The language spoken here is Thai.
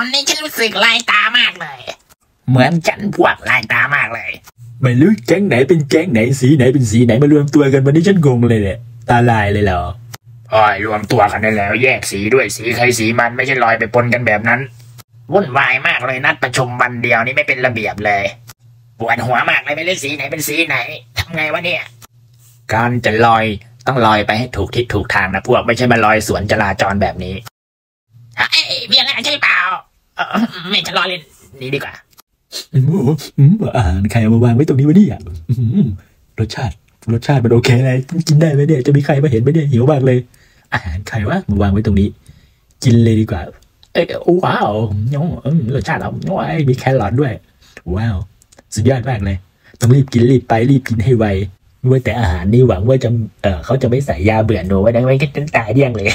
อนนี้ฉันรู้สึกลายตามากเลย เหมือนฉันพวกลายตามากเลย ไม่รู้แก๊งไหนเป็นแก๊งไหนสีไหนเป็นสีไหนมารวมตัวกันวันนี้ฉันงงเลยเนี่ยตาลายเลยเหรอโอ้ยรวมตัวกันได้แล้ว แยกสีด้วยสีใครสีมันไม่ใช่ลอยไปปนกันแบบนั้นวุ่นวายมากเลยนัดประชุมวันเดียวนี่ไม่เป็นระเบียบเลยปวดหัวมากเลยไม่รู้สีไหนเป็นสีไหนทำไงวะเนี่ย การจะลอยต้องลอยไปให้ถูกทิศถูกทางนะพวกไม่ใช่มาลอยสวนจราจรแบบนี้เอ้ยเพียงอะไรใช่เปล่าเออ ไม่จะลอเล่นนี่ดีกว่าอืมอืมอาหารใครเอามาวางไว้ตรงนี้วะเนี่ยรสชาติ รสชาติมันโอเคเลยกินได้ไหมเนี่ยจะมีใครมาเห็นไหมเนี่ยหิวมากเลย อาหารใครวะมาวางไว้ตรงนี้ กินเลยดีกว่า เอ้ยว้าวน้องอืมรสชาติเราน้อยมีแครอทด้วย ว้าว สุดยอดมากเลย ต้องรีบกินรีบไปรีบกินให้ไวว่าแต่อาหารนี่หวังว่าจะเออเขาจะไม่ใส่ยาเบื่อหนูไว้นะไว้ก็ตายเดี่ยงเลย